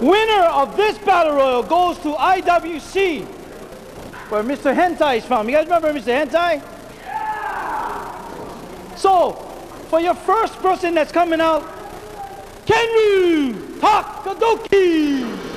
Winner of this battle royal goes to IWC, where Mr. Hentai is from. You guys remember Mr. Hentai? Yeah! So, for your first person that's coming out, Kenryu Takadoki.